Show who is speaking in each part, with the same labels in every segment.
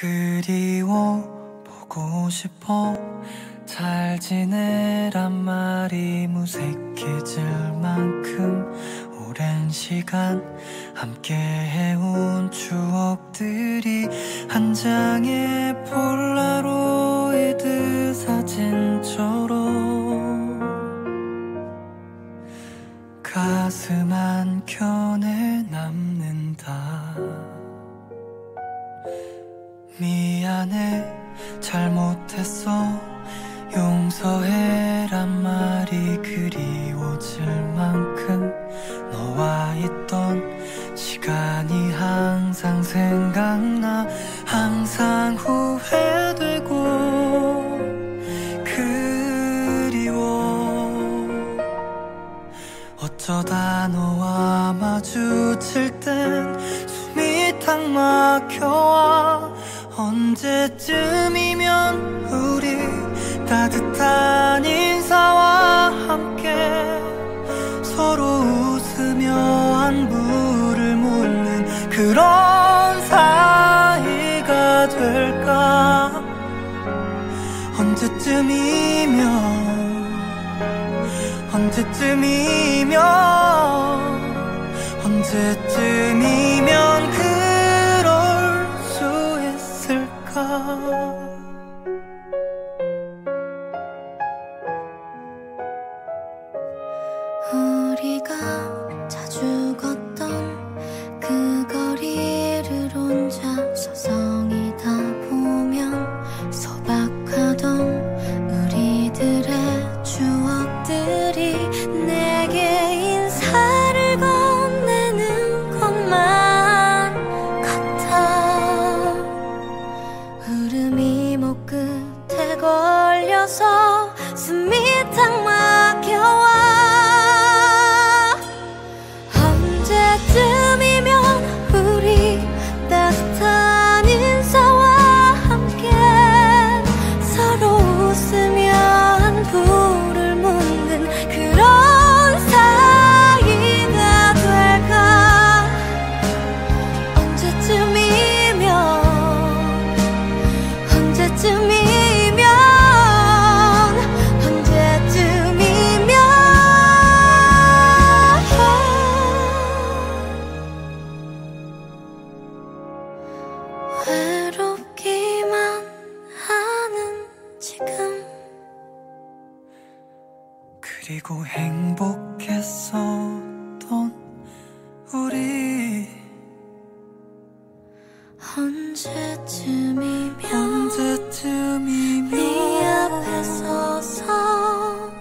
Speaker 1: 그리워 보고 싶어. 잘 지내란 말이 무색해질 만큼 오랜 시간 함께 해온 추억들이 한 장의 폴라로이드 사진처럼 가슴 한켠에 남는다 미안해 잘못했어. 용서해란 말이 그리워질 만큼 너와 있던 시간이 항상 생각나 항상 후회되고 그리워. 어쩌다 너와 마주칠 땐 숨이 탁 막혀와 언제쯤이면 우리 따뜻한 인사와 함께 서로 웃으며 안부를 묻는 그런 사이가 될까? 언제쯤이면 언제쯤이면 언제쯤이면 그
Speaker 2: 우
Speaker 1: 그리고 행복했었던 우리.
Speaker 2: 언제쯤이면
Speaker 1: 언제쯤이면
Speaker 2: 네 앞에 서서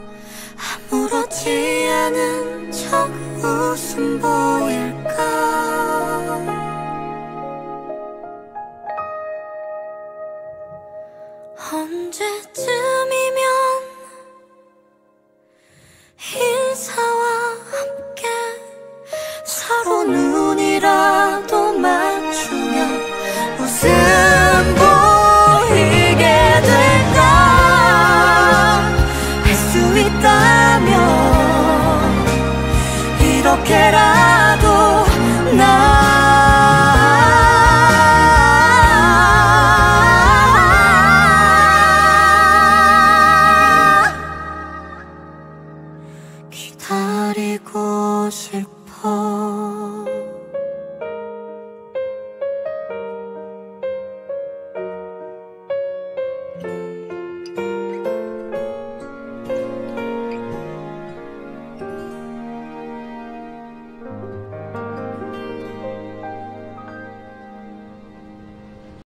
Speaker 2: 아무렇지 않은 척 웃음 보여 버리고 싶어